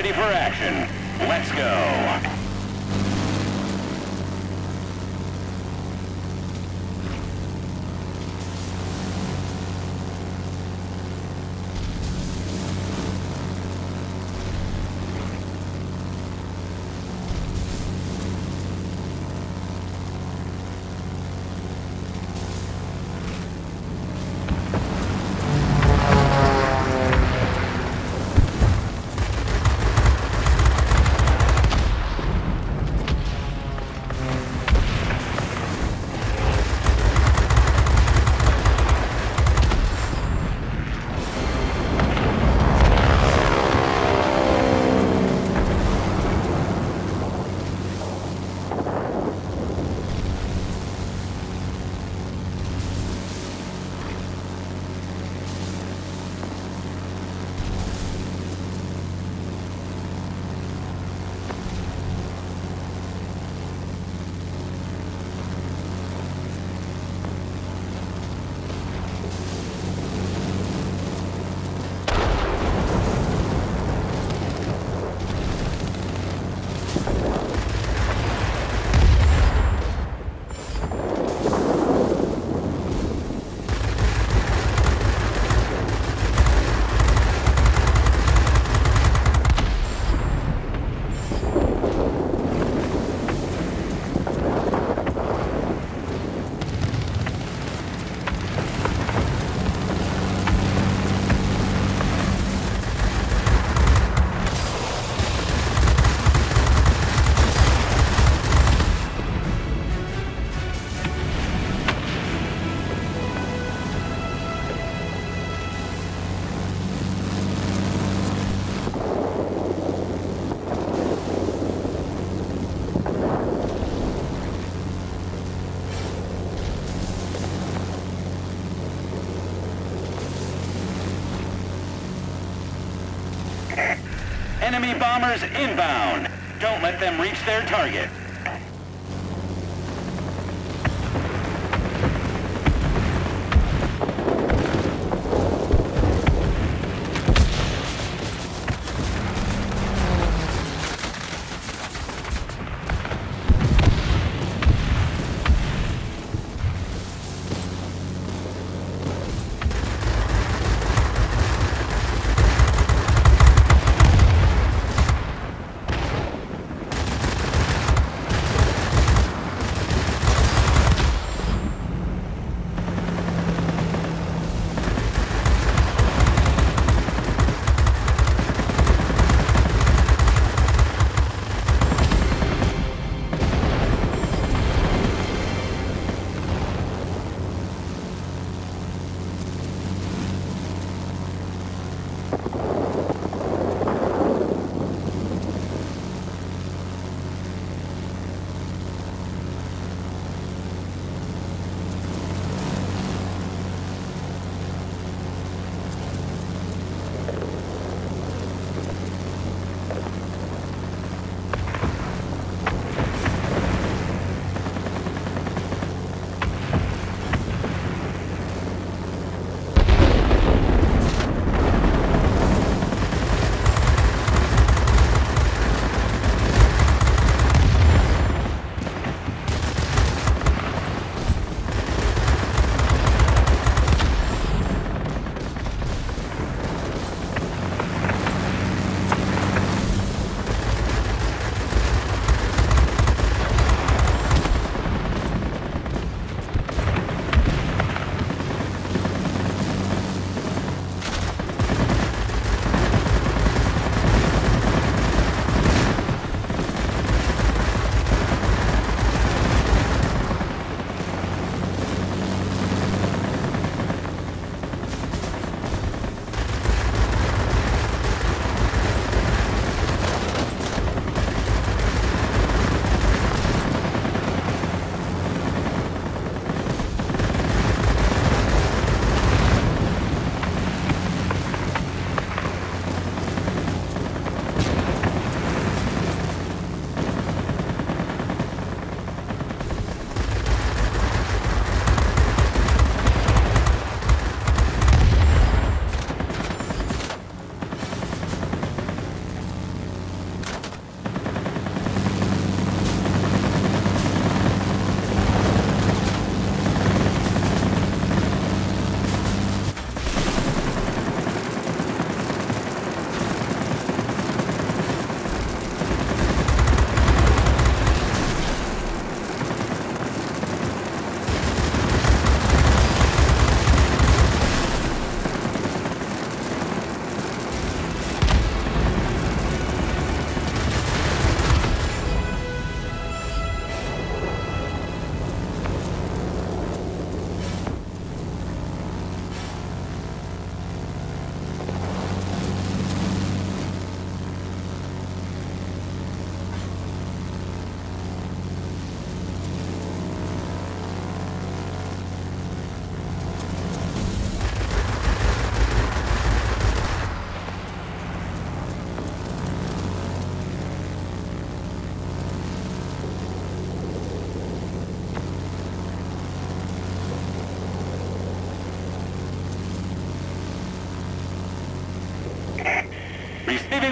Ready for action. Let's go. Bombers inbound. Don't let them reach their target.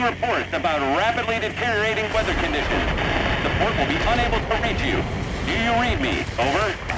reports about rapidly deteriorating weather conditions. The port will be unable to reach you. Do you read me? Over.